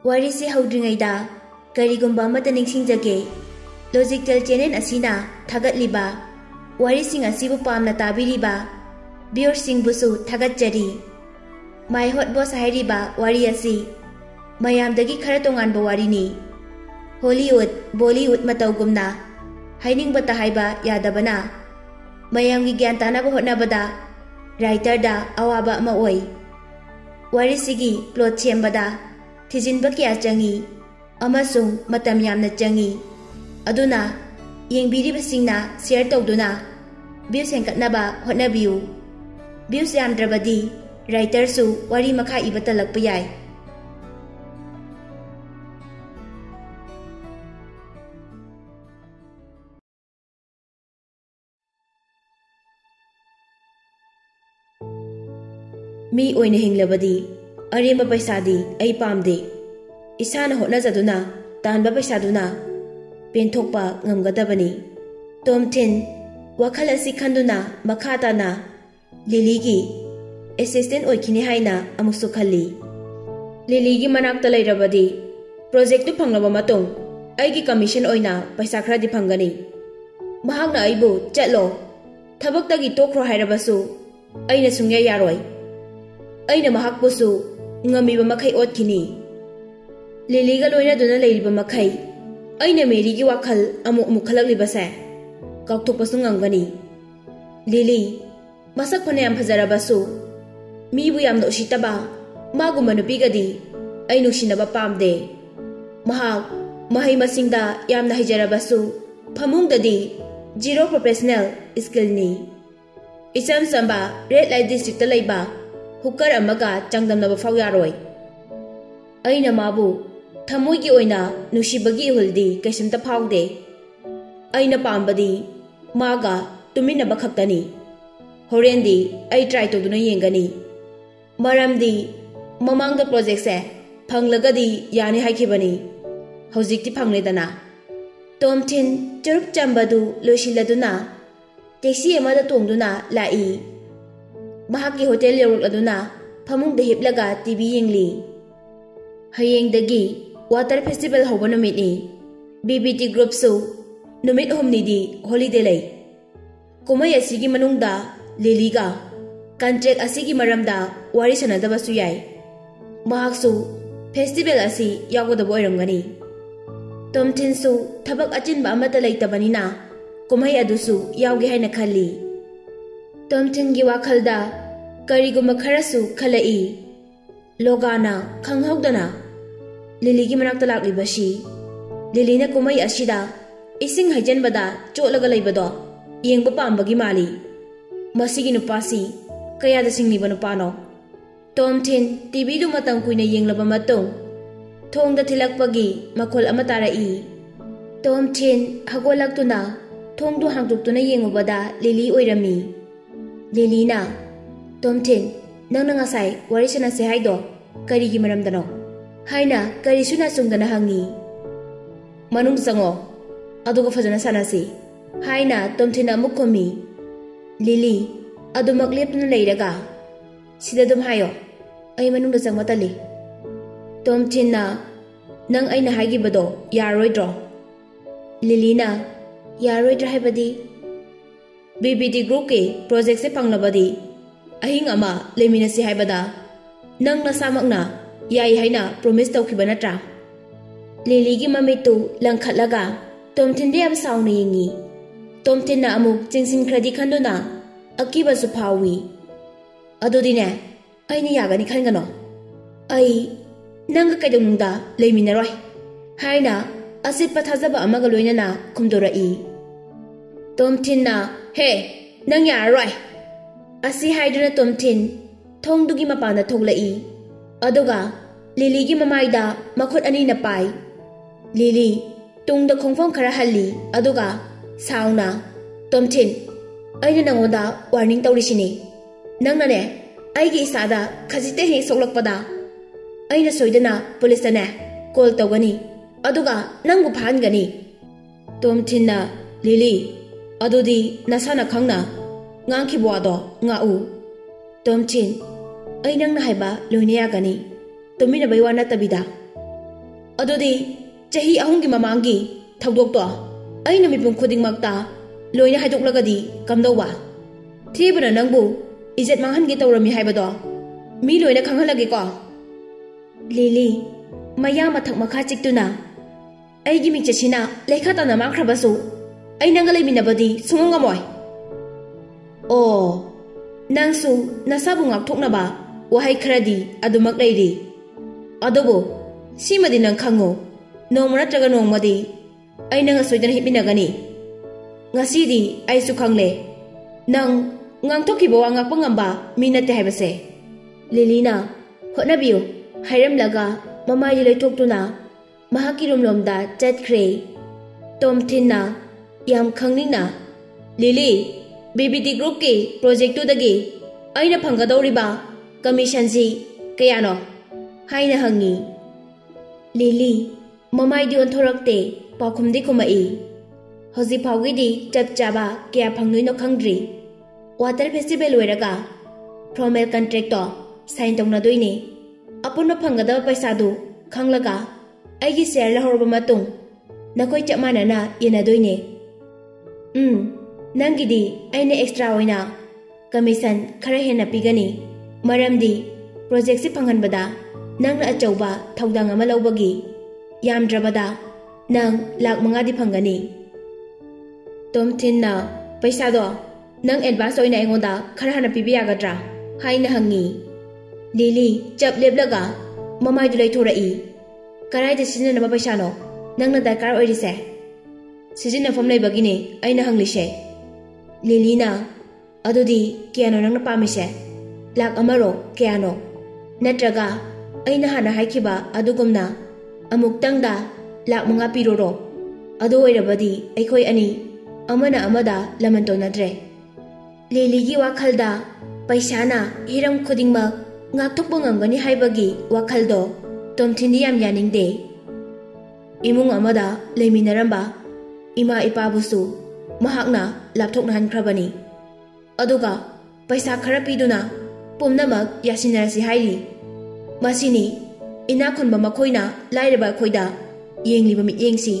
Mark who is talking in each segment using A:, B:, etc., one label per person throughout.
A: Warisi se haudringai da kari gumba mata ningsing jage asina thagat liba Warisi sing asibu pam na tabiri ba bior sing busu thagat jari mai hot boss hairi ba wari asi mayam dagi khara tongan ba wari ni hollywood bollywood mata gumna haining bata haiba yadabana mayam gi gyan tana writer da awaba ma oi wari plot chem bada thizinba kya changi amasung matam yamna changi aduna yengbiribasingna share tawduna views henkatnaba hotnabiu views yamdrabadi writer su wari makha ibatalakpa yai mi oina hinglabadi ꯑꯔꯦꯝꯕ ꯄꯩꯁꯥꯗꯤ ꯑꯩ ꯄꯥꯝꯗꯦ ꯏꯁꯥꯅ ꯍꯣꯠꯅꯖꯗꯨꯅ ꯇꯥꯟꯕ ꯄꯩꯁꯥꯗꯨꯅ ꯄꯦꯟꯊꯣꯛꯄ ꯉꯝꯒꯗꯕꯅꯤ ꯇꯣꯝꯊꯤꯟ ꯋꯥꯈꯜ ꯑꯁꯤ ꯈꯟꯗꯨꯅ ꯃꯈꯥ ꯇꯥꯅ ꯂꯤꯂꯤꯒꯤ ꯑꯦꯁꯤꯁꯇꯦꯟ ꯑꯣꯏꯈꯤꯅꯤ ꯍꯥꯏꯅ ꯑꯃꯨꯛꯁꯨ ꯈꯜꯂꯤ ꯂꯤꯂꯤꯒꯤ ꯃꯅꯥꯛꯇ ꯂꯩꯔꯕꯗꯤ ꯄ꯭ꯔꯣꯖꯦꯛꯇꯨ ꯐꯪꯂꯕ ꯃꯇꯨꯡ ꯑꯩꯒꯤ ꯀꯃꯤꯁꯟ ꯑꯣꯏꯅ ꯄꯩꯁꯥ ꯈꯔꯗꯤ ꯐꯪꯒꯅꯤ ꯃꯍꯥꯛꯅ ꯑꯩꯕꯨ ꯆꯠꯂꯣ ꯊꯕꯛꯇꯒꯤ ꯇꯣꯛꯈ꯭ꯔꯣ ꯍꯥꯏꯔꯕꯁꯨ ꯑꯩꯅ ꯁꯨꯡꯌꯥ ꯌꯥꯔꯣꯏ ꯑꯩꯅ ꯃꯍꯥꯛꯄꯨꯁꯨ ꯉꯝꯃꯤꯕ ꯃꯈꯩ ꯑꯣꯠꯈꯤꯅꯤ ꯂꯤꯂꯤꯒ ꯂꯣꯏꯅꯗꯨꯅ ꯂꯩꯔꯤꯕ ꯃꯈꯩ ꯑꯩꯅ ꯃꯦꯔꯤꯒꯤ ꯋꯥꯈꯜ ꯑꯃꯨꯛ ꯑꯃꯨꯛ ꯈꯜꯂꯛꯂꯤꯕꯁꯦ ꯀꯥꯎꯊꯣꯛꯄꯁꯨ ꯉꯝꯒꯅꯤ ꯂꯤꯂꯤ ꯃꯁꯛ ꯐꯅꯌꯥꯝ ꯐꯖꯔꯕꯁꯨ ꯃꯤꯕꯨ ꯌꯥꯝꯅ ꯎꯁꯤꯠꯇꯕ ꯃꯥꯒꯨꯝꯕ ꯅꯨꯄꯤꯒꯗꯤ ꯑꯩ ꯅꯨꯡꯁꯤꯅꯕ ꯄꯥꯝꯗꯦ ꯃꯍꯥꯛ ꯃꯍꯩ ꯃꯁꯤꯡꯗ ꯌꯥꯝꯅ ꯍꯩꯖꯔꯕꯁꯨ ꯐꯃꯨꯡꯗꯗꯤ ꯖꯤꯔꯣ ꯄ꯭ꯔꯣꯐꯦꯁꯅꯦꯜ ꯁ꯭ꯀꯤꯜꯅꯤ ꯏꯆꯝ ꯆꯝꯕ ꯔꯦꯗ ꯂꯥꯏꯠ ꯗꯤꯁꯇ꯭ꯔꯤꯛꯇ ꯂꯩꯕ हुकर चंगदमनब फाउ यारोय अना माबू थमोगीबगी इहुल कैसम फादे पाबदी माग तुम्हब खतनी हरें ट्राई तौद येगनी मरमी ममद प्रोजेक्से फंगलगदी होजिक्ति फंगलेदना तोम थी चुप चम्बू लुशीलना टेक्सी तोदना लाई ꯃꯍꯥꯛꯀꯤ ꯍꯣꯇꯦꯜ ꯌꯧꯔꯛꯂꯗꯨꯅ ꯐꯃꯨꯡꯗ ꯍꯤꯞꯂꯒ ꯇꯤꯚꯤ ꯌꯦꯡꯂꯤ ꯍꯌꯦꯡꯗꯒꯤ ꯋꯥꯇꯔ ꯐꯦꯁꯇꯤꯚꯦꯜ ꯍꯧꯕ ꯅꯨꯃꯤꯠꯅꯤ ꯕꯤ ꯕꯤ ꯇꯤ ꯒ꯭ꯔꯨꯞꯁꯨ ꯅꯨꯃꯤꯠ ꯍꯨꯝꯅꯤꯗꯤ ꯍꯣꯂꯤꯗꯦ ꯂꯩ ꯀꯨꯝꯍꯩ ꯑꯁꯤꯒꯤ ꯃꯅꯨꯡꯗ ꯂꯤꯂꯤꯒ ꯀꯟꯇ꯭ꯔꯦꯛ ꯑꯁꯤꯒꯤ ꯃꯔꯝꯗ ꯋꯥꯔꯤ ꯁꯥꯟꯅꯗꯕꯁꯨ ꯌꯥꯏ ꯃꯍꯥꯛꯁꯨ ꯐꯦꯁꯇꯤꯚꯦꯜ ꯑꯁꯤ ꯌꯥꯎꯒꯗꯕ ꯑꯣꯏꯔꯝꯒꯅꯤ ꯇꯣꯝꯊꯤꯟꯁꯨ ꯊꯕꯛ ꯑꯆꯤꯟꯕ ꯑꯃꯠꯇ ꯂꯩꯇꯕꯅꯤꯅ ꯀꯨꯝꯍꯩ ꯑꯗꯨꯁꯨ ꯌꯥꯎꯒꯦ ꯍꯥꯏꯅ ꯈꯜꯂꯤ ꯇꯣꯝꯊꯤꯟꯒꯤ ꯋꯥꯈꯜꯗ ꯀꯔꯤꯒꯨꯝꯕ ꯈꯔꯁꯨ ꯈꯜꯂꯛꯏ ꯂꯣꯒꯥꯅ ꯈꯪꯍꯧꯗꯅ ꯂꯤꯂꯤꯒꯤ ꯃꯅꯥꯛꯇ ꯂꯥꯛꯂꯤꯕꯁꯤ ꯂꯤꯂꯤꯅ ꯀꯨꯝꯍꯩ ꯑꯁꯤꯗ ꯏꯁꯤꯡ ꯍꯩꯖꯤꯟꯕꯗ ꯆꯣꯠꯂꯒ ꯂꯩꯕꯗꯣ ꯌꯦꯡꯕ ꯄꯥꯝꯕꯒꯤ ꯃꯥꯜꯂꯤ ꯃꯁꯤꯒꯤ ꯅꯨꯄꯥꯁꯤ ꯀꯌꯥꯗ ꯁꯤꯡꯂꯤꯕ ꯅꯨꯄꯥꯅꯣ ꯇꯣꯝꯊꯤꯟ ꯇꯤꯚꯤꯗꯨ ꯃꯇꯝ ꯀꯨꯏꯅ ꯌꯦꯡꯂꯕ ꯃꯇꯨꯡ ꯊꯣꯡꯗ ꯊꯤꯜꯂꯛꯄꯒꯤ ꯃꯈꯣꯜ ꯑꯃ ꯇꯥꯔꯛꯏ ꯇꯣꯝꯊꯤꯟ ꯍꯧꯒꯠꯂꯛꯇꯨꯅ ꯊꯣꯡꯗꯨ ꯍꯥꯡꯗꯣꯛꯇꯨꯅ ꯌꯦꯡꯉꯨꯕꯗ ꯂꯤꯂꯤ ꯑꯣꯏꯔꯝꯃꯤ Lilina, Tomtin, nang na ngasay, wari siya na si Haido, karigi maramdano. Haina, kari siya na sungda na hangi. Manung sango, ado ka fazana sana si. Haina, Tomtin na mukumi. Lili, ado maglip na lairaga. Sida dum hayo, ay manung dasang matali. Tomtin na, nang ay nahagi ba do, yaroy dro. Lilina, yaroy dro hai ba di, BBT Group के project से पंगलबदी अहिंग अमा लेमिन से हाय बदा नंग ना सामकना याई है ना प्रोमिस तो खिबा नत्रा लिली की मम्मी तो लंखत लगा तुम थिंदे अब साउने यंगी तुम थिन ना अमुक चिंसिन खरदी खंदो ना अकी बसु फावी अदो दिने अई ने यागा नि खनगनो अई नंग कदंगदा लेमिन रोय हाय ना असित पथाजब अमगलोइना ना खुमदोराई तुम थिन ना เฮ้ hey, นังอย่าอร่อยอาซีไฮดรนตมทินทงดุกิมาปานะทงละอีอดกะลิลีกิมามายดามาคดอันนี้นะไปลิลีตุงดะคงฟองคระฮัลลีอดกะสาวนะตมทินไอ้นั่นงดาวาร์นิงตาวริชินีนังนั่นเอไอ้กีสาดาขจิตเตหงสกลกปดาไอ้นั่นสวยดนาปลิสนะโกลตาวนีอดกะนังกุพานกันีตมทินนะลิลี Adodi nasana khangna ngang khi bwa do nga u. Tom chin ai nang na haiba loineya gani. Tumi na baiwa na tabida. Adodi chahi ahung gi mamangi thaudok to. Ai na mipum khuding magta loina haidok lagadi kamdau ba. Thibana nangbu izet manghan gi tawrami haiba do. Mi loina khanghalagi ko. Lily maya mathak makha chik tu na. Ai gi mi chachina lekha ta na mangraba su. ꯑꯩ ꯅꯪꯒ ꯂꯩꯃꯤꯟꯅꯕꯗꯤ ꯁꯨꯡꯉꯝ ꯉꯝꯃꯣꯏ ꯑꯣ ꯅꯪꯁꯨ ꯅꯁꯥꯕꯨ ꯉꯥꯛꯊꯣꯛꯅꯕ ꯋꯥꯍꯩ ꯈꯔꯗꯤ ꯑꯗꯨꯃꯛ ꯂꯩꯔꯤ ꯑꯗꯨꯕꯨ ꯁꯤꯃꯗꯤ ꯅꯪ ꯈꯪꯉꯨ ꯅꯣꯡꯃ ꯅꯠꯇ꯭ꯔꯒ ꯅꯣꯡꯃꯗꯤ ꯑꯩ ꯅꯪꯒ ꯁꯣꯏꯗꯅ ꯍꯤꯞꯃꯤꯟꯅꯒꯅꯤ ꯉꯁꯤꯗꯤ ꯑꯩꯁꯨ ꯈꯪꯂꯦ ꯅꯪ ꯉꯥꯡꯊꯣꯛꯈꯤꯕ ꯋꯥ ꯉꯥꯛꯄ ꯉꯝꯕ ꯃꯤ ꯅꯠꯇꯦ ꯍꯥꯏꯕꯁꯦ ꯂꯤꯂꯤꯅ ꯍꯣꯠꯅꯕꯤꯌꯨ ꯍꯥꯏꯔꯝꯂꯒ ꯃꯃꯥꯏꯗꯤ ꯂꯩꯊꯣꯛꯇꯨꯅ ꯃꯍꯥꯛꯀꯤ ꯔꯨꯝꯂꯣꯝꯗ ꯆꯠꯈ꯭ꯔꯦ ꯇꯣꯝꯊꯤꯟꯅ ꯌꯥꯝ ꯈꯪꯅꯤꯡꯅ ꯂꯤꯂꯤ ꯕꯤ ꯕꯤ ꯇꯤ ꯒ꯭ꯔꯨꯞꯀꯤ ꯄ꯭ꯔꯣꯖꯦꯛꯇꯨꯗꯒꯤ ꯑꯩꯅ ꯐꯪꯒꯗꯧꯔꯤꯕ ꯀꯃꯤꯁꯟꯁꯤ ꯀꯌꯥꯅꯣ ꯍꯥꯏꯅ ꯍꯪꯉꯤ ꯂꯤꯂꯤ ꯃꯃꯥꯏꯗꯤ ꯑꯣꯟꯊꯣꯔꯛꯇꯦ ꯄꯥꯎꯈꯨꯝꯗꯤ ꯈꯨꯝꯃꯛꯏ ꯍꯧꯖꯤꯛ ꯐꯥꯎꯒꯤꯗꯤ ꯆꯞ ꯆꯥꯕ ꯀꯌꯥ ꯐꯪꯗꯣꯏꯅꯣ ꯈꯪꯗ꯭ꯔꯤ ꯋꯥꯇꯔ ꯐꯦꯁꯇꯤꯚꯦꯜ ꯑꯣꯏꯔꯒ ꯐꯣꯔꯃꯦꯜ ꯀꯟꯇ꯭ꯔꯦꯛꯇꯣ ꯁꯥꯏꯟ ꯇꯧꯅꯗꯣꯏꯅꯤ ꯑꯄꯨꯟꯕ ꯐꯪꯒꯗꯕ ꯄꯩꯁꯥꯗꯨ ꯈꯪꯂꯒ ꯑꯩꯒꯤ ꯁꯦꯌꯔ ꯂꯧꯍꯧꯔꯕ ꯃꯇꯨꯡ ꯅꯈꯣꯏ ꯆꯞ ꯃꯥꯟꯅꯅ ꯌꯦꯟꯅꯗꯣꯏꯅꯤ ꯅꯪꯒꯤꯗꯤ ꯑꯩꯅ ꯑꯦꯛꯁꯇ꯭ꯔꯥ ꯑꯣꯏꯅ ꯀꯃꯤꯁꯟ ꯈꯔ ꯍꯦꯟꯅ ꯄꯤꯒꯅꯤ ꯃꯔꯝꯗꯤ ꯄ꯭ꯔꯣꯖꯦꯛꯁꯤ ꯐꯪꯍꯟꯕꯗ ꯅꯪꯅ ꯑꯆꯧꯕ ꯊꯧꯗꯥꯡ ꯑꯃ ꯂꯧꯕꯒꯤ ꯌꯥꯝꯗ꯭ꯔꯕꯗ ꯅꯪ ꯂꯥꯛ ꯃꯉꯥꯗꯤ ꯐꯪꯒꯅꯤ ꯇꯣꯝꯊꯤꯟꯅ ꯄꯩꯁꯥꯗꯣ ꯅꯪ ꯑꯦꯗꯚꯥꯟꯁ ꯑꯣꯏꯅ ꯑꯩꯉꯣꯟꯗ ꯈꯔ ꯍꯥꯟꯅ ꯄꯤꯕ ꯌꯥꯒꯗ꯭ꯔꯥ ꯍꯥꯏꯅ ꯍꯪꯉꯤ ꯂꯤꯂꯤ ꯆꯞ ꯂꯦꯞꯂꯒ ꯃꯃꯥꯏꯗꯨ ꯂꯩꯊꯣꯔꯛꯏ ꯀꯔꯥꯏꯗ ꯁꯤꯖꯤꯟꯅꯅꯕ ꯄꯩꯁꯥꯅꯣ ꯅꯪꯅ ꯗꯔꯀꯥꯔ ꯑꯣꯏꯔꯤꯁꯦ ꯁꯤꯖꯤꯟꯅꯐꯝ ꯂꯩꯕꯒꯤꯅꯤ ꯑꯩꯅ ꯍꯪꯂꯤꯁꯦ ꯂꯤꯂꯤꯅ ꯑꯗꯨꯗꯤ ꯀꯌꯥꯅꯣ ꯅꯪꯅ ꯄꯥꯝꯃꯤꯁꯦ ꯂꯥꯛ ꯑꯃꯔꯣ ꯀꯌꯥꯅꯣ ꯅꯠꯇ꯭ꯔꯒ ꯑꯩꯅ ꯍꯥꯟꯅ ꯍꯥꯏꯈꯤꯕ ꯑꯗꯨꯒꯨꯝꯅ ꯑꯃꯨꯛꯇꯪꯗ ꯂꯥꯛ ꯃꯉꯥ ꯄꯤꯔꯣꯔꯣ ꯑꯗꯨ ꯑꯣꯏꯔꯕꯗꯤ ꯑꯩꯈꯣꯏ ꯑꯅꯤ ꯑꯃꯅ ꯑꯃꯗ ꯂꯃꯟ ꯇꯣꯟꯅꯗ꯭ꯔꯦ ꯂꯤꯂꯤꯒꯤ ꯋꯥꯈꯜꯗ ꯄꯩꯁꯥꯅ ꯍꯤꯔꯝ ꯈꯨꯗꯤꯡꯃꯛ ꯉꯥꯛꯊꯣꯛꯄ ꯉꯝꯒꯅꯤ ꯍꯥꯏꯕꯒꯤ ꯋꯥꯈꯜꯗꯣ ꯇꯣꯝꯊꯤꯟꯗꯤ ꯌꯥꯝ ꯌꯥꯅꯤꯡꯗꯦ ꯏꯃꯨꯡ ꯑꯃꯗ ꯂꯩꯃꯤꯟꯅꯔꯝꯕ ꯏꯃꯥ ꯏꯄꯥꯕꯨꯁꯨ ꯃꯍꯥꯛꯅ ꯂꯥꯞꯊꯣꯛꯅꯍꯟꯈ꯭ꯔꯕꯅꯤ ꯑꯗꯨꯒ ꯄꯩꯁꯥ ꯈꯔ ꯄꯤꯗꯨꯅ ꯄꯨꯝꯅꯃꯛ ꯌꯥꯁꯤꯟꯅꯔꯁꯤ ꯍꯥꯏꯔꯤ ꯃꯁꯤꯅꯤ ꯏꯅꯥꯛ ꯈꯨꯟꯕ ꯃꯈꯣꯏꯅ ꯂꯥꯏꯔꯕ ꯑꯩꯈꯣꯏꯗ ꯌꯦꯡꯂꯤꯕ ꯃꯤꯠꯌꯦꯡꯁꯤ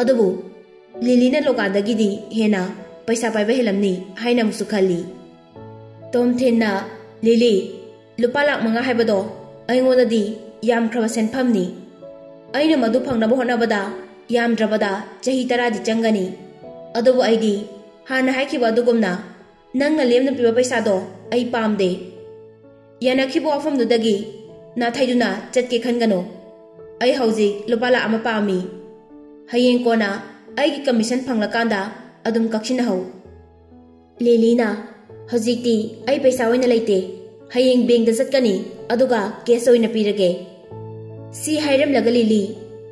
A: ꯑꯗꯨꯕꯨ ꯂꯤꯂꯤꯅ ꯂꯣꯀꯥꯟꯗꯒꯤꯗꯤ ꯍꯦꯟꯅ ꯄꯩꯁꯥ ꯄꯥꯏꯕ ꯍꯦꯜꯂꯝꯅꯤ ꯍꯥꯏꯅ ꯑꯃꯨꯛꯁꯨ ꯈꯜꯂꯤ ꯇꯣꯝꯊꯤꯟꯅ ꯂꯤꯂꯤ ꯂꯨꯄꯥ ꯂꯥꯛ ꯃꯉꯥ ꯍꯥꯏꯕꯗꯣ ꯑꯩꯉꯣꯟꯗꯗꯤ ꯌꯥꯝꯈ꯭ꯔꯕ ꯁꯦꯟꯐꯝꯅꯤ ꯑꯩꯅ ꯃꯗꯨ ꯐꯪꯅꯕ ꯍꯣꯠꯅꯕꯗ यामद्रबदा चही तरा चंगनी अब आई हाँगम नंग लेम पीब पैसादो पादे यानब वफमी नाथना चतके खनगनो ऐ लुपा लाख पामी हयेंकोना कमीशन फंगलकानदम कक्षिन हौ लीलीना ली पैसा लेते हयें बैंक चतकनी केस पीरगे सिरमग लीली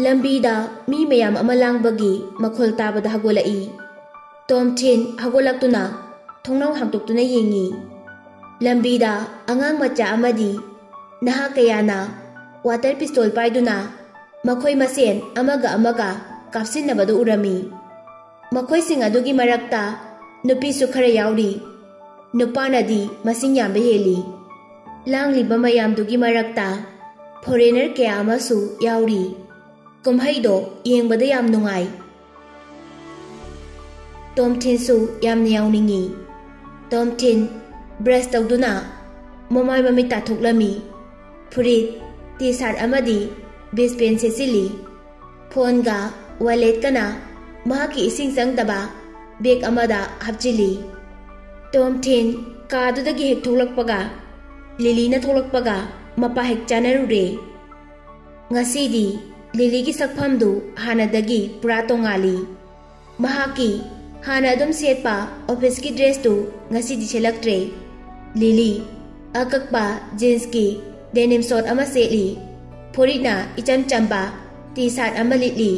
A: ꯂꯝꯕꯤꯗ ꯃꯤ ꯃꯌꯥꯝ ꯑꯃ ꯂꯥꯡꯕꯒꯤ ꯃꯈꯣꯜ ꯇꯥꯕꯗ ꯍꯧꯒꯠꯂꯛꯏ ꯇꯣꯝꯊꯤꯟ ꯍꯧꯒꯠꯂꯛꯇꯨꯅ ꯊꯣꯡꯅꯥꯎ ꯍꯥꯡꯇꯣꯛꯇꯨꯅ ꯌꯦꯡꯉꯤ ꯂꯝꯕꯤꯗ ꯑꯉꯥꯡ ꯃꯆꯥ ꯑꯃꯗꯤ ꯅꯍꯥ ꯀꯌꯥꯅ ꯋꯥꯇꯔ ꯄꯤꯁꯇꯣꯜ ꯄꯥꯏꯗꯨꯅ ꯃꯈꯣꯏ ꯃꯁꯦꯟ ꯑꯃꯒ ꯑꯃꯒ ꯀꯥꯞꯁꯤꯟꯅꯕꯗꯨ ꯎꯔꯝꯃꯤ ꯃꯈꯣꯏꯁꯤꯡ ꯑꯗꯨꯒꯤ ꯃꯔꯛꯇ ꯅꯨꯄꯤꯁꯨ ꯈꯔ ꯌꯥꯎꯔꯤ ꯅꯨꯄꯥꯅꯗꯤ ꯃꯁꯤꯡ ꯌꯥꯝꯕ ꯍꯦꯜꯂꯤ ꯂꯥꯡꯂꯤꯕ ꯃꯌꯥꯝꯗꯨꯒꯤ ꯃꯔꯛꯇ ꯐꯣꯔꯦꯅꯔ ꯀꯌꯥ ꯑꯃꯁꯨ ꯌꯥꯎꯔꯤ ꯀꯨꯝꯍꯩꯗꯣ ꯌꯦꯡꯕꯗ ꯌꯥꯝ ꯅꯨꯡꯉꯥꯏ ꯇꯣꯝꯊꯤꯟꯁꯨ ꯌꯥꯝꯅ ꯌꯥꯎꯅꯤꯡꯉꯤ ꯇꯣꯝꯊꯤꯟ ꯕ꯭ꯔꯁ ꯇꯧꯗꯨꯅ ꯃꯃꯥꯏ ꯃꯃꯤꯠ ꯇꯥꯊꯣꯛꯂꯝꯃꯤ ꯐꯨꯔꯤꯠ ꯇꯤ ꯁꯥꯔꯠ ꯑꯃꯗꯤ ꯕꯤꯁꯄꯦꯟ ꯁꯦꯠꯆꯤꯜꯂꯤ ꯐꯣꯟꯒ ꯋꯥꯂꯦꯠꯀꯅ ꯃꯍꯥꯛꯀꯤ ꯏꯁꯤꯡ ꯆꯪꯗꯕ ꯕꯦꯒ ꯑꯃꯗ ꯍꯥꯞꯆꯤꯜꯂꯤ ꯇꯣꯝꯊꯤꯟ ꯀꯥꯗꯨꯗꯒꯤ ꯍꯦꯛ ꯊꯣꯛꯂꯛꯄꯒ ꯂꯤꯂꯤꯅ ꯊꯣꯛꯂꯛꯄꯒ ꯃꯄꯥ ꯍꯦꯛ ꯆꯥꯟꯅꯔꯨꯔꯦ ꯉꯁꯤꯗꯤ लिरी की सकफम हानदगी पुरा तोाली महाकी हाना दुम सेप ऑफ़िस की ड्रेस तो दिशेलट्रे लिली अकक्प जींस की डेनिम सोट सेली फोरीना इचम चम्ब टी शर्ट लिटली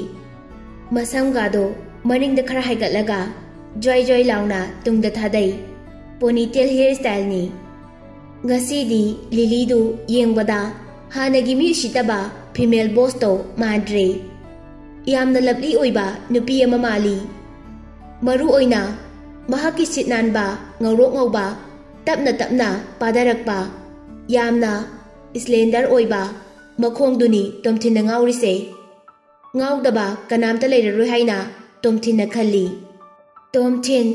A: मसंगादो मनिंग खरा हैगलगा जॉय जॉय लाउना तुम थाद पोनीटेल हेयर स्टाइल नि लिली दो येंगदा हानगी मीशीतबा ꯐꯤꯃꯦꯜ ꯕꯣꯁꯇꯣ ꯃꯥꯟꯗ꯭ꯔꯦ ꯌꯥꯝꯅ ꯂꯞꯂꯤ ꯑꯣꯏꯕ ꯅꯨꯄꯤ ꯑꯃ ꯃꯥꯜꯂꯤ ꯃꯔꯨ ꯑꯣꯏꯅ ꯃꯍꯥꯛꯀꯤ ꯁꯤꯠ ꯅꯥꯟꯕ ꯉꯧꯔꯣꯛ ꯉꯧꯕ ꯇꯞꯅ ꯇꯞꯅ ꯄꯥꯊꯔꯛꯄ ꯌꯥꯝꯅ ꯏꯁꯂꯦꯟꯗꯔ ꯑꯣꯏꯕ ꯃꯈꯣꯡꯗꯨꯅꯤ ꯇꯣꯝꯊꯤꯟꯅ ꯉꯥꯎꯔꯤꯁꯦ ꯉꯥꯎꯗꯕ ꯀꯅꯥꯝꯇ ꯂꯩꯔꯔꯣꯏ ꯍꯥꯏꯅ ꯇꯣꯝꯊꯤꯟꯅ ꯈꯜꯂꯤ ꯇꯣꯝꯊꯤꯟ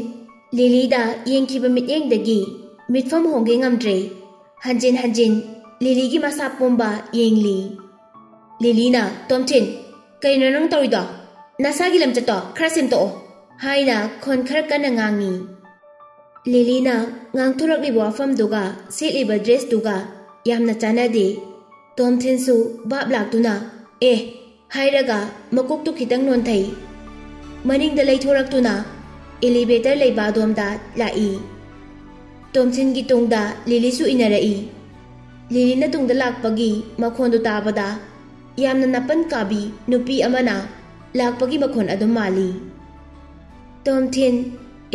A: ꯂꯤꯂꯤꯗ ꯌꯦꯡꯈꯤꯕ ꯃꯤꯠꯌꯦꯡꯗꯒꯤ ꯃꯤꯠꯐꯝ ꯍꯣꯡꯒꯦ ꯉꯝꯗ꯭ꯔꯦ ꯍꯟꯖꯤꯟ ꯍꯟꯖꯤꯟ ꯂꯤꯂꯤꯒꯤ ꯃꯁꯥ ꯄꯣꯝꯕ ꯌꯦꯡꯂꯤ Lilina, Tomchin, kaino nang torido? Nasagi lam chato, krasim to. Hai na kon khar kana ngangi. Lilina, ngang thurak libo afam duga, sit libo dress duga, yamna chana di. Tomchin su, bab tu na, eh, hai raga, makuk tu kitang non thai. Maning da lai tu na, elevator lai ba dom da, lai. Tomchin gi tong da, Lilisu su inara i. Lilina tong da lak pagi, makhon du ta ba da, ꯌꯥꯝꯅ ꯅꯥꯄꯟ ꯀꯥꯕꯤ ꯅꯨꯄꯤ ꯑꯃꯅ ꯂꯥꯛꯄꯒꯤ ꯃꯈꯣꯟ ꯑꯗꯨꯝ ꯃꯥꯜꯂꯤ ꯇꯣꯝꯊꯤꯟ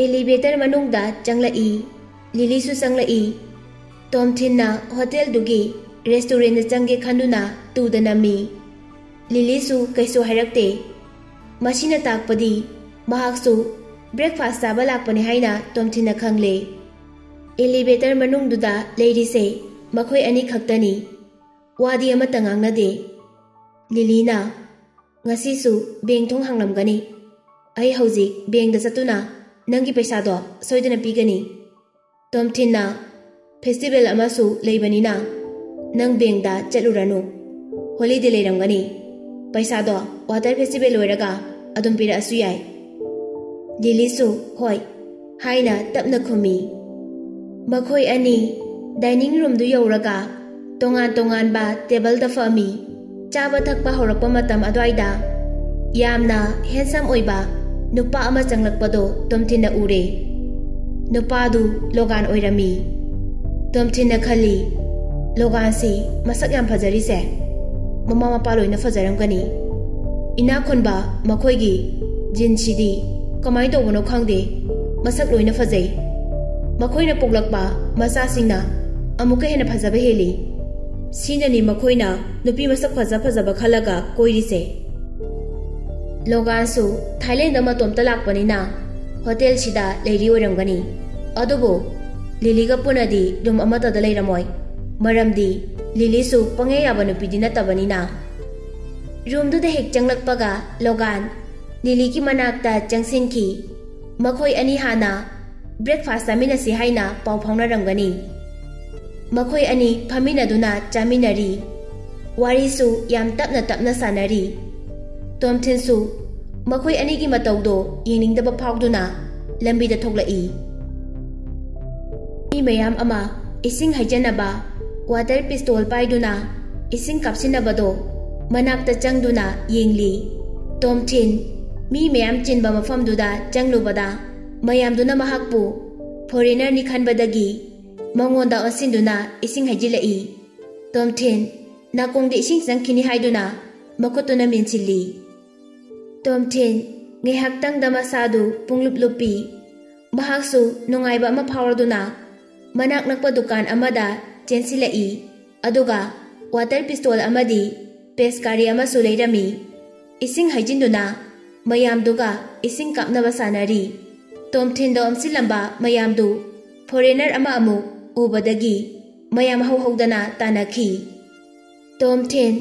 A: ꯑꯦꯂꯤꯚꯦꯇꯔ ꯃꯅꯨꯡꯗ ꯆꯪꯂꯛꯏ ꯂꯤꯂꯤꯁꯨ ꯆꯪꯂꯛꯏ ꯇꯣꯝꯊꯤꯟꯅ ꯍꯣꯇꯦꯜꯗꯨꯒꯤ ꯔꯦꯁꯇꯨꯔꯦꯟꯗ ꯆꯪꯒꯦ ꯈꯟꯗꯨꯅ ꯇꯨꯗ ꯅꯝꯃꯤ ꯂꯤꯂꯤꯁꯨ ꯀꯩꯁꯨ ꯍꯥꯏꯔꯛꯇꯦ ꯃꯁꯤꯅ ꯇꯥꯛꯄꯗꯤ ꯃꯍꯥꯛꯁꯨ ꯕ꯭ꯔꯦꯛꯐꯥꯁ ꯆꯥꯕ ꯂꯥꯛꯄꯅꯤ ꯍꯥꯏꯅ ꯇꯣꯝꯊꯤꯟꯅ ꯈꯪꯂꯦ ꯑꯦꯂꯤꯚꯦꯇꯔ ꯃꯅꯨꯡꯗꯨꯗ ꯂꯩꯔꯤꯁꯦ ꯃꯈꯣꯏ ꯑꯅꯤ ꯈꯛꯇꯅꯤ ꯋꯥꯗꯤ ꯑꯃꯠꯇ ꯉꯥꯡꯅꯗꯦ ꯂꯤꯂꯤꯅ ꯉꯁꯤꯁꯨ ꯕꯦꯡ ꯊꯣꯡ ꯍꯥꯡꯂꯝꯒꯅꯤ ꯑꯩ ꯍꯧꯖꯤꯛ ꯕꯦꯡꯗ ꯆꯠꯇꯨꯅ ꯅꯪꯒꯤ ꯄꯩꯁꯥꯗꯣ ꯁꯣꯏꯗꯅ ꯄꯤꯒꯅꯤ ꯇꯣꯝꯊꯤꯟꯅ ꯐꯦꯁꯇꯤꯚꯦꯜ ꯑꯃꯁꯨ ꯂꯩꯕꯅꯤꯅ ꯅꯪ ꯕꯦꯡꯗ ꯆꯠꯂꯨꯔꯅꯨ ꯍꯣꯂꯤꯗꯦ ꯂꯩꯔꯝꯒꯅꯤ ꯄꯩꯁꯥꯗꯣ ꯋꯥꯇꯔ ꯐꯦꯁꯇꯤꯚꯦꯜ ꯑꯣꯏꯔꯒ ꯑꯗꯨꯝ ꯄꯤꯔꯛꯑꯁꯨ ꯌꯥꯏ ꯂꯤꯂꯤꯁꯨ ꯍꯣꯏ ꯍꯥꯏꯅ ꯇꯞꯅ ꯈꯨꯝꯃꯤ ꯃꯈꯣꯏ ꯑꯅꯤ ꯗꯥꯏꯅꯤꯡ ꯔꯨꯝꯗꯨ ꯌꯧꯔꯒ ꯇꯣꯉꯥꯟ ꯇꯣꯉꯥꯟꯕ ꯇꯦꯕꯜꯗ ꯐꯝꯃꯤ ꯆꯥꯕ ꯊꯛꯄ ꯍꯧꯔꯛꯄ ꯃꯇꯝ ꯑꯗ꯭ꯋꯥꯏꯗ ꯌꯥꯝꯅ ꯍꯦꯟꯁꯝ ꯑꯣꯏꯕ ꯅꯨꯄꯥ ꯑꯃ ꯆꯪꯂꯛꯄꯗꯣ ꯇꯣꯝꯊꯤꯟꯅ ꯎꯔꯦ ꯅꯨꯄꯥꯗꯨ ꯂꯣꯒꯥꯟ ꯑꯣꯏꯔꯝꯃꯤ ꯇꯣꯝꯊꯤꯟꯅ ꯈꯜꯂꯤ ꯂꯣꯒꯥꯟꯁꯤ ꯃꯁꯛ ꯌꯥꯝ ꯐꯖꯔꯤꯁꯦ ꯃꯃꯥ ꯃꯄꯥ ꯂꯣꯏꯅ ꯐꯖꯔꯝꯒꯅꯤ ꯏꯅꯥ ꯈꯨꯟꯕ ꯃꯈꯣꯏꯒꯤ ꯖꯤꯟꯁꯤꯗꯤ ꯀꯃꯥꯏꯅ ꯇꯧꯕꯅꯣ ꯈꯪꯗꯦ ꯃꯁꯛ ꯂꯣꯏꯅ ꯐꯖꯩ ꯃꯈꯣꯏꯅ ꯄꯣꯛꯂꯛꯄ ꯃꯆꯥꯁꯤꯡꯅ ꯑꯃꯨꯛꯀ ꯍꯦꯟꯅ ꯐꯖꯕ ꯍꯦꯜꯂꯤ सिनी मस फज खोरीसे लोगानु थाइेम लप्प होटेली अब लिलीग्र रुमती लिली पङ््याबनु न तुम्पग लोगान निली मनाक् चाहिँ मै अनि हाना ब्रेकफास्ट चाहिनसे होइन पाउफनर ꯃꯈꯣꯏ ꯑꯅꯤ ꯐꯝꯃꯤꯟꯅꯗꯨꯅ ꯆꯥꯃꯤꯟꯅꯔꯤ ꯋꯥꯔꯤꯁꯨ ꯌꯥꯝ ꯇꯞꯅ ꯇꯞꯅ ꯁꯥꯟꯅꯔꯤ ꯇꯣꯝꯊꯤꯟꯁꯨ ꯃꯈꯣꯏ ꯑꯅꯤꯒꯤ ꯃꯇꯧꯗꯣ ꯌꯦꯡꯅꯤꯡꯗꯕ ꯐꯥꯎꯗꯨꯅ ꯂꯝꯕꯤꯗ ꯊꯣꯛꯂꯛꯏ ꯃꯤ ꯃꯌꯥꯝ ꯑꯃ ꯏꯁꯤꯡ ꯍꯩꯖꯅꯕ ꯋꯥꯇꯔ ꯄꯤꯁꯇꯣꯜ ꯄꯥꯏꯗꯨꯅ ꯏꯁꯤꯡ ꯀꯥꯞꯁꯤꯟꯅꯕꯗꯣ ꯃꯅꯥꯛꯇ ꯆꯪꯗꯨꯅ ꯌꯦꯡꯂꯤ ꯇꯣꯝꯊꯤꯟ ꯃꯤ ꯃꯌꯥꯝ ꯆꯤꯟꯕ ꯃꯐꯝꯗꯨꯗ ꯆꯪꯂꯨꯕꯗ ꯃꯌꯥꯝꯗꯨꯅ ꯃꯍꯥꯛꯄꯨ ꯐꯣꯔꯦꯅꯔꯅꯤ ꯈꯟꯕꯗꯒꯤ mong da on sin duna ising haji la i tom thin na kong di sing sang kini hai duna à, makoto na min chili tom thin nge hak tang dama sadu punglup lupi bahak su nungai ba ma power duna manak nakpa dukan amada chensi la i aduga à water pistol amadi, pes kari ama su leirami ising hajin duna mayam duga ising kapna ba sanari tom thin do amsi lamba mayam du foreigner ama amuk ꯎꯕꯗꯒꯤ ꯃꯌꯥꯝ ꯍꯧ ꯍꯧꯗꯅ ꯇꯥꯟꯅꯈꯤ ꯇꯣꯝꯊꯤꯟ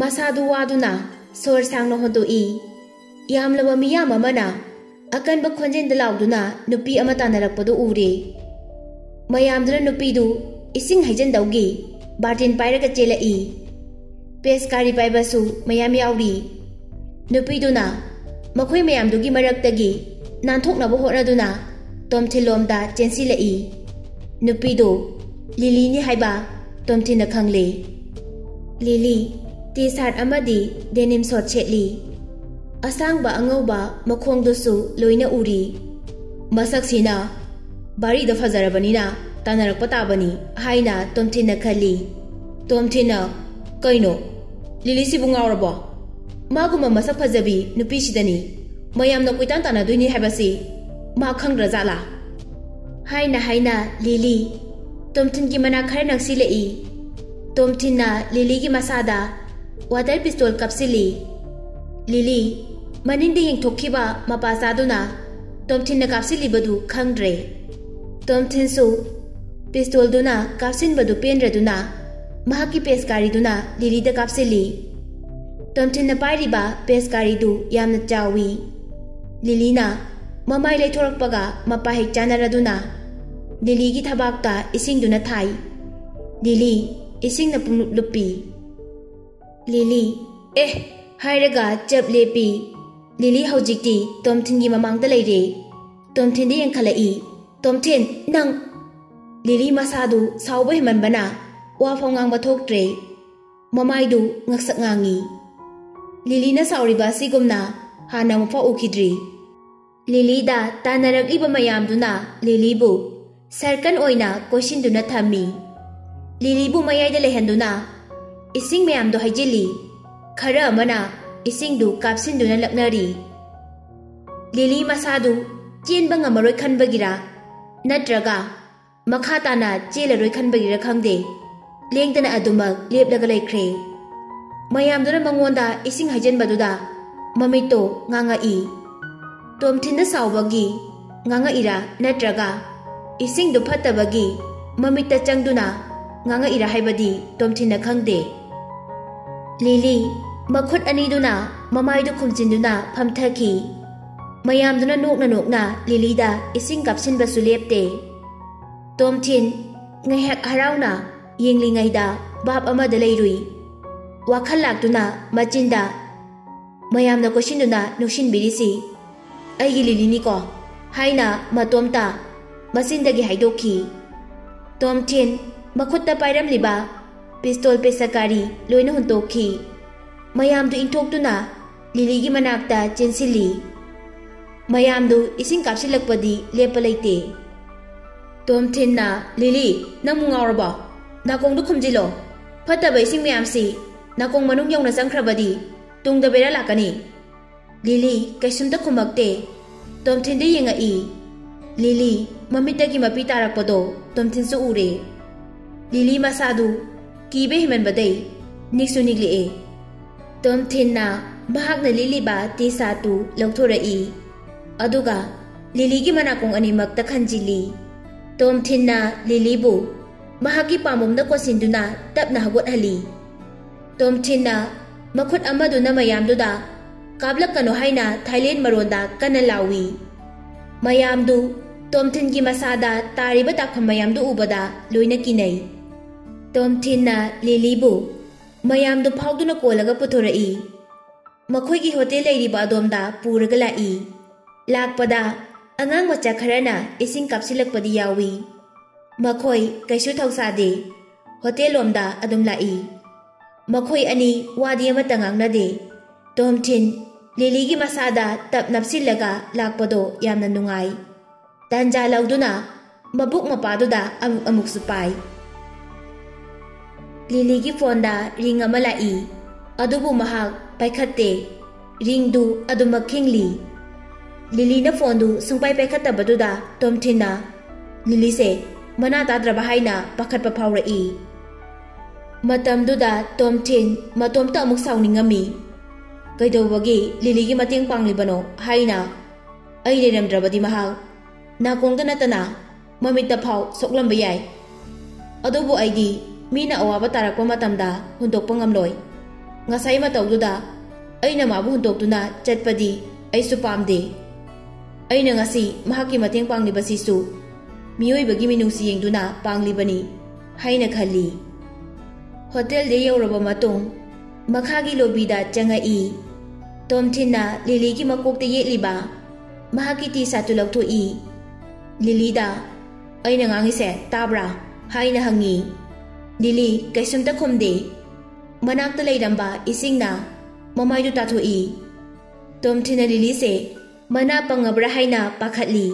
A: ꯃꯁꯥꯗꯨ ꯋꯥꯗꯨꯅ ꯁꯣꯔ ꯁꯥꯡꯅ ꯍꯣꯟꯗꯣꯛꯏ ꯌꯥꯝꯂꯕ ꯃꯤꯌꯥꯝ ꯑꯃꯅ ꯑꯀꯟꯕ ꯈꯣꯟꯖꯦꯟꯗ ꯂꯥꯎꯗꯨꯅ ꯅꯨꯄꯤ ꯑꯃ ꯇꯥꯟꯅꯔꯛꯄꯗꯨ ꯎꯔꯦ ꯃꯌꯥꯝꯗꯨꯅ ꯅꯨꯄꯤꯗꯨ ꯏꯁꯤꯡ ꯍꯩꯖꯤꯟꯗꯧꯒꯤ ꯕꯥꯔꯇꯤꯟ ꯄꯥꯏꯔꯒ ꯆꯦꯜꯂꯛꯏ ꯄꯦꯁꯀꯥꯔꯤ ꯄꯥꯏꯕꯁꯨ ꯃꯌꯥꯝ ꯌꯥꯎꯔꯤ ꯅꯨꯄꯤꯗꯨꯅ ꯃꯈꯣꯏ ꯃꯌꯥꯝꯗꯨꯒꯤ ꯃꯔꯛꯇꯒꯤ ꯅꯥꯟꯊꯣꯛꯅꯕ ꯍꯣꯠꯅꯗꯨꯅ ꯇꯣꯝꯊꯤꯜꯂꯣꯝꯗ ꯆꯦꯟꯁꯤꯜꯂꯛꯏ नपिदो लिली निब तोथि खेले ती सार्टी देनिम सोट सेटली असङ्ब अङ्ग मौस लैन उस भरिद फजनी तर ताबनि आइन तोमथि खोथि कहिो लिलीबो मागुवा मस फजविदनी म्याम को नि ख्र जाला हाइना हाइना लिली तोमथिन की मना खर नक्सी लई तोमथिन ना लिली की मसादा वाटर पिस्तौल कपसी ली लिली मनिन दे यंगथोखिबा मपासादुना तोमथिन ना कापसी लिबदु खंगरे तोमथिन सु पिस्तौल दुना कापसिन बदु पेनरे दुना महा की पेसकारी दुना लिली द कापसी ली तोमथिन ना पाइरिबा पेसकारी दु यामन चावी लिली ना ममाई लेथोरक पगा मपा हेक चानरदुना ꯂꯤꯂꯤꯒꯤ ꯊꯕꯥꯛꯇ ꯏꯁꯤꯡꯗꯨꯅ ꯊꯥꯏ ꯂꯤꯂꯤ ꯏꯁꯤꯡꯅ ꯄꯨꯡꯂꯨꯞ ꯂꯨꯞꯄꯤ ꯂꯤꯂꯤ ꯑꯦ ꯍꯥꯏꯔꯒ ꯆꯞ ꯂꯦꯞꯄꯤ ꯂꯤꯂꯤ ꯍꯧꯖꯤꯛꯇꯤ ꯇꯣꯝꯊꯤꯟꯒꯤ ꯃꯃꯥꯡꯗ ꯂꯩꯔꯦ ꯇꯣꯝꯊꯤꯟꯗ ꯌꯦꯡꯈꯠꯂꯛꯏ ꯇꯣꯝꯊꯤꯟ ꯅꯪ ꯂꯤꯂꯤ ꯃꯁꯥꯗꯨ ꯁꯥꯎꯕ ꯍꯦꯃꯟꯕꯅ ꯋꯥꯐꯥꯎ ꯉꯥꯡꯕ ꯊꯣꯛꯇ꯭ꯔꯦ ꯃꯃꯥꯏꯗꯨ ꯉꯛꯁꯛ ꯉꯥꯡꯉꯤ ꯂꯤꯂꯤꯅ ꯁꯥꯎꯔꯤꯕ ꯑꯁꯤꯒꯨꯝꯅ ꯍꯥꯟꯅ ꯑꯃꯨꯛꯐꯥꯎ ꯎꯈꯤꯗ꯭ꯔꯤ ꯂꯤꯂꯤꯗ ꯇꯥꯟꯅꯔꯛꯂꯤꯕ ꯃꯌꯥꯝꯗꯨꯅ ꯂꯤꯂꯤꯕꯨ ꯁꯔꯀꯟ ꯑꯣꯏꯅ ꯀꯣꯏꯁꯤꯟꯗꯨꯅ ꯊꯝꯃꯤ ꯂꯤꯂꯤꯕꯨ ꯃꯌꯥꯏꯗ ꯂꯩꯍꯟꯗꯨꯅ ꯏꯁꯤꯡ ꯃꯌꯥꯝꯗꯣ ꯍꯩꯖꯤꯜꯂꯤ ꯈꯔ ꯑꯃꯅ ꯏꯁꯤꯡꯗꯨ ꯀꯥꯞꯁꯤꯟꯗꯨꯅ ꯂꯛꯅꯔꯤ ꯂꯤꯂꯤ ꯃꯁꯥꯗꯨ ꯆꯦꯟꯕ ꯉꯝꯃꯔꯣꯏ ꯈꯟꯕꯒꯤꯔ ꯅꯠꯇ꯭ꯔꯒ ꯃꯈꯥ ꯇꯥꯅ ꯆꯦꯜꯂꯔꯣꯏ ꯈꯟꯕꯒꯤꯔ ꯈꯪꯗꯦ ꯂꯦꯡꯗꯅ ꯑꯗꯨꯃꯛ ꯂꯦꯞꯂꯒ ꯂꯩꯈ꯭ꯔꯦ ꯃꯌꯥꯝꯗꯨꯅ ꯃꯉꯣꯟꯗ ꯏꯁꯤꯡ ꯍꯩꯖꯤꯟꯕꯗꯨꯗ ꯃꯃꯤꯠꯇꯣ ꯉꯥꯡꯉꯛꯏ ꯇꯣꯝꯊꯤꯟꯗ ꯁꯥꯎꯕꯒꯤ ꯉꯥꯡꯉꯛꯏꯔꯥ ꯅꯠꯇ꯭ꯔꯒ ꯏꯁꯤꯡꯗꯨ ꯐꯠꯇꯕꯒꯤ ꯃꯃꯤꯠꯇ ꯆꯪꯗꯨꯅ ꯉꯥꯡꯉꯛꯏꯔ ꯍꯥꯏꯕꯗꯤ ꯇꯣꯝꯊꯤꯟꯅ ꯈꯪꯗꯦ ꯂꯤꯂꯤ ꯃꯈꯨꯠ ꯑꯅꯤꯗꯨꯅ ꯃꯃꯥꯏꯗꯨ ꯈꯨꯝꯖꯤꯟꯗꯨꯅ ꯐꯝꯊꯈꯤ ꯃꯌꯥꯝꯗꯨꯅ ꯅꯣꯛꯅ ꯅꯣꯛꯅ ꯂꯤꯂꯤꯗ ꯏꯁꯤꯡ ꯀꯥꯞꯁꯤꯟꯕꯁꯨ ꯂꯦꯞꯇꯦ ꯇꯣꯝꯊꯤꯟ ꯉꯥꯏꯍꯥꯛ ꯍꯔꯥꯎꯅ ꯌꯦꯡꯂꯤꯉꯩꯗ ꯚꯥꯞ ꯑꯃꯗ ꯂꯩꯔꯨꯏ ꯋꯥꯈꯜ ꯂꯥꯛꯇꯨꯅ ꯃꯆꯤꯟꯗ ꯃꯌꯥꯝꯅ ꯀꯣꯏꯁꯤꯟꯗꯨꯅ ꯅꯨꯡꯁꯤꯟꯕꯤꯔꯤꯁꯤ ꯑꯩꯒꯤ ꯂꯤꯂꯤꯅꯤꯀꯣ ꯍꯥꯏꯅ ꯃꯇꯣꯝꯇ ꯃꯆꯤꯟꯗꯒꯤ ꯍꯥꯏꯗꯣꯛꯈꯤ ꯇꯣꯝ ꯇꯤꯟ ꯃꯈꯨꯠꯇ ꯄꯥꯏꯔꯝꯂꯤꯕ ꯄꯤꯁꯇꯣꯜ ꯄꯦꯁꯀꯥꯔꯤ ꯂꯣꯏꯅ ꯍꯨꯟꯇꯣꯛꯈꯤ ꯃꯌꯥꯝꯗꯨ ꯏꯟꯊꯣꯛꯇꯨꯅ ꯂꯤꯂꯤꯒꯤ ꯃꯅꯥꯛꯇ ꯆꯦꯟꯁꯤꯜꯂꯤ ꯃꯌꯥꯝꯗꯨ ꯏꯁꯤꯡ ꯀꯥꯞꯁꯤꯜꯂꯛꯄꯗꯤ ꯂꯦꯞꯄ ꯂꯩꯇꯦ ꯇꯣꯝ ꯊꯤꯟꯅ ꯂꯤꯂꯤ ꯅꯪꯕꯨ ꯉꯥꯎꯔꯕꯣ ꯅꯥꯀꯣꯡꯗꯨ ꯈꯨꯝꯖꯤꯜꯂꯣ ꯐꯠꯇꯕ ꯏꯁꯤꯡ ꯃꯌꯥꯝꯁꯤ ꯅꯥꯀꯣꯡ ꯃꯅꯨꯡ ꯌꯧꯅ ꯆꯪꯈ꯭ꯔꯕꯗꯤ ꯇꯨꯡꯗ ꯕꯦꯔꯥ ꯂꯥꯛꯀꯅꯤ ꯂꯤꯂꯤ ꯀꯩꯁꯨꯝꯇ ꯈꯨꯝꯃꯛꯇꯦ ꯇꯣꯝꯊꯤꯟꯗ ꯌꯦꯡꯉꯛꯏ ꯂꯤꯂꯤ ꯃꯃꯤꯠꯇꯒꯤ ꯃꯄꯤ ꯇꯥꯔꯛꯄꯗꯣ ꯇꯣꯝꯊꯤꯟꯁꯨ ꯎꯔꯦ ꯂꯤꯂꯤ ꯃꯁꯥꯗꯨ ꯀꯤꯕ ꯍꯦꯃꯟꯕꯗꯩ ꯅꯤꯛꯁꯨ ꯅꯤꯛꯂꯛꯑꯦ ꯇꯣꯝꯊꯤꯟꯅ ꯃꯍꯥꯛꯅ ꯂꯤꯠꯂꯤꯕ ꯇꯤ ꯁꯥꯔꯠꯇꯨ ꯂꯧꯊꯣꯔꯛꯏ ꯑꯗꯨꯒ ꯂꯤꯂꯤꯒꯤ ꯃꯅꯥꯀꯣꯡ ꯑꯅꯤꯃꯛꯇ ꯈꯟꯖꯤꯜꯂꯤ ꯇꯣꯝꯊꯤꯟꯅ ꯂꯤꯂꯤꯕꯨ ꯃꯍꯥꯛꯀꯤ ꯄꯥꯝꯕꯣꯝꯗ ꯀꯣꯟꯁꯤꯟꯗꯨꯅ ꯇꯞꯅ ꯍꯧꯒꯠꯍꯜꯂꯤ ꯇꯣꯝꯊꯤꯟꯅ ꯃꯈꯨꯠ ꯑꯃꯗꯨꯅ ꯃꯌꯥꯝꯗꯨꯗ ꯀꯥꯞꯂꯛꯀꯅꯣ ꯍꯥꯏꯅ ꯊꯥꯏꯂꯦꯟ ꯃꯔꯣꯟꯗ ꯀꯟꯅ ꯂꯥꯎꯏ मयामदु तोमथिन की मसादा तारीब ताखम मयामदु उबदा लोइना किनै तोमथिन ना लिलीबु मयामदु फाउदुना कोलगा की होटल लेरीबा दोमदा पुरगलाई लाकपदा अंगांग वचा खरेना इसिंग कपसिलक पदी यावी मखोय कैसु थौसादे होटल लोमदा अदुमलाई मखोय अनि वादियम तंगांग तोमथिन ꯂꯤꯂꯤꯒꯤ ꯃꯁꯥꯗ ꯇꯞ ꯅꯞꯁꯤꯜꯂꯒ ꯂꯥꯛꯄꯗꯣ ꯌꯥꯝꯅ ꯅꯨꯡꯉꯥꯏ ꯇꯥꯟꯖꯥ ꯂꯧꯗꯨꯅ ꯃꯕꯨꯛ ꯃꯄꯥꯗꯨꯗ ꯑꯃꯨꯛ ꯑꯃꯨꯛꯁꯨ ꯄꯥꯏ ꯂꯤꯂꯤꯒꯤ ꯐꯣꯟꯗ ꯔꯤꯡ ꯑꯃ ꯂꯥꯛꯏ ꯑꯗꯨꯕꯨ ꯃꯍꯥꯛ ꯄꯥꯏꯈꯠꯇꯦ ꯔꯤꯡꯗꯨ ꯑꯗꯨꯃꯛ ꯈꯤꯡꯂꯤ ꯂꯤꯂꯤꯅ ꯐꯣꯟꯗꯨ ꯁꯨꯡꯄꯥꯏ ꯄꯥꯏꯈꯠꯇꯕꯗꯨꯗ ꯇꯣꯝꯊꯤꯟꯅ ꯂꯤꯂꯤꯁꯦ ꯃꯅꯥ ꯇꯥꯗ꯭ꯔꯕ ꯍꯥꯏꯅ ꯄꯥꯈꯠꯄ ꯐꯥꯎꯔꯛꯏ ꯃꯇꯝꯗꯨꯗ ꯇꯣꯝꯊꯤꯟ ꯃꯇꯣꯝꯇ ꯑꯃꯨꯛ ꯁꯥꯎꯅꯤꯡꯉꯝꯃꯤ ꯀꯩꯗꯧꯕꯒꯤ ꯂꯤꯂꯤꯒꯤ ꯃꯇꯦꯡ ꯄꯥꯡꯂꯤꯕꯅꯣ ꯍꯥꯏꯅ ꯑꯩ ꯂꯩꯔꯝꯗ꯭ꯔꯕꯗꯤ ꯃꯍꯥꯛ ꯅꯥꯀꯣꯡꯗ ꯅꯠꯇꯅ ꯃꯃꯤꯠꯇ ꯐꯥꯎ ꯁꯣꯛꯂꯝꯕ ꯌꯥꯏ ꯑꯗꯨꯕꯨ ꯑꯩꯗꯤ ꯃꯤꯅ ꯑꯋꯥꯕ ꯇꯥꯔꯛꯄ ꯃꯇꯝꯗ ꯍꯨꯟꯗꯣꯛꯄ ꯉꯝꯂꯣꯏ ꯉꯁꯥꯏ ꯃꯇꯧꯗꯨꯗ ꯑꯩꯅ ꯃꯥꯕꯨ ꯍꯨꯟꯗꯣꯛꯇꯨꯅ ꯆꯠꯄꯗꯤ ꯑꯩꯁꯨ ꯄꯥꯝꯗꯦ ꯑꯩꯅ ꯉꯁꯤ ꯃꯍꯥꯛꯀꯤ ꯃꯇꯦꯡ ꯄꯥꯡꯂꯤꯕꯁꯤꯁꯨ ꯃꯤꯑꯣꯏꯕꯒꯤ ꯃꯤꯅꯨꯡꯁꯤ ꯌꯦꯡꯗꯨꯅ ꯄꯥꯡꯂꯤꯕꯅꯤ ꯍꯥꯏꯅ ꯈꯜꯂꯤ ꯍꯣꯇꯦꯜꯗ ꯌꯧꯔꯕ ꯃꯇꯨꯡ ꯃꯈꯥꯒꯤ ꯂꯣꯕꯤꯗ ꯆꯪꯉꯛꯏ ꯇꯣꯝꯊꯤꯟꯅ ꯂꯤꯂꯤꯒꯤ ꯃꯀꯣꯛꯇ ꯌꯦꯠꯂꯤꯕ ꯃꯍꯥꯛꯀꯤ ꯇꯤ ꯁꯥꯠꯇꯨ ꯂꯧꯊꯣꯛꯏ ꯂꯤꯂꯤꯗ ꯑꯩꯅ ꯉꯥꯡꯉꯤꯁꯦ ꯇꯥꯕ꯭ꯔꯥ ꯍꯥꯏꯅ ꯍꯪꯉꯤ ꯂꯤꯂꯤ ꯀꯩꯁꯨꯝꯇ ꯈꯨꯝꯗꯦ ꯃꯅꯥꯛꯇ ꯂꯩꯔꯝꯕ ꯏꯁꯤꯡꯅ ꯃꯃꯥꯏꯗꯨ ꯇꯥꯊꯣꯛꯏ ꯇꯣꯝꯊꯤꯟꯅ ꯂꯤꯂꯤꯁꯦ ꯃꯅꯥ ꯄꯪꯉꯕ꯭ꯔꯥ ꯍꯥꯏꯅ ꯄꯥꯈꯠꯂꯤ